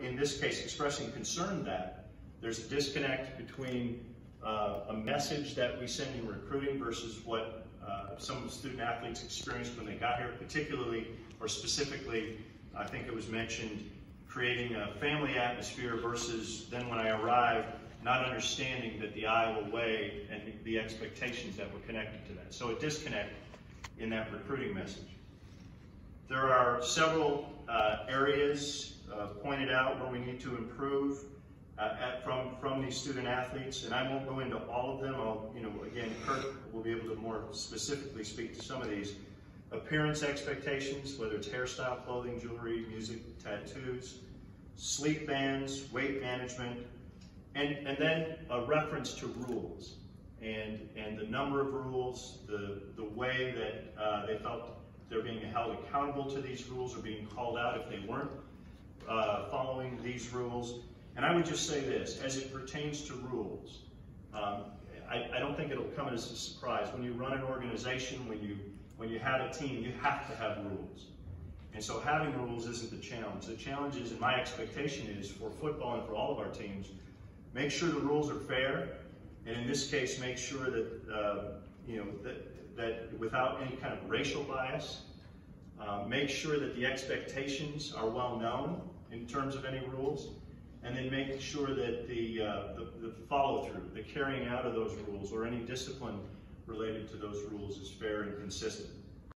in this case, expressing concern that there's a disconnect between uh, a message that we send in recruiting versus what uh, some of the student athletes experienced when they got here, particularly or specifically, I think it was mentioned, creating a family atmosphere versus then when I arrived, not understanding that the Iowa way and the expectations that were connected to that. So a disconnect in that recruiting message. There are several uh, areas uh, pointed out where we need to improve uh, at, from, from these student athletes, and I won't go into all of them. I'll, you know, again, Kirk will be able to more specifically speak to some of these. Appearance expectations, whether it's hairstyle, clothing, jewelry, music, tattoos, sleep bands, weight management, and, and then a reference to rules and, and the number of rules, the, the way that uh, they felt they're being held accountable to these rules or being called out if they weren't these rules. And I would just say this, as it pertains to rules, um, I, I, don't think it'll come as a surprise. When you run an organization, when you, when you have a team, you have to have rules. And so having rules isn't the challenge. The challenge is, and my expectation is for football and for all of our teams, make sure the rules are fair, and in this case, make sure that, uh, you know, that, that without any kind of racial bias, uh, make sure that the expectations are well known in terms of any rules, and then make sure that the, uh, the, the follow-through, the carrying out of those rules, or any discipline related to those rules is fair and consistent.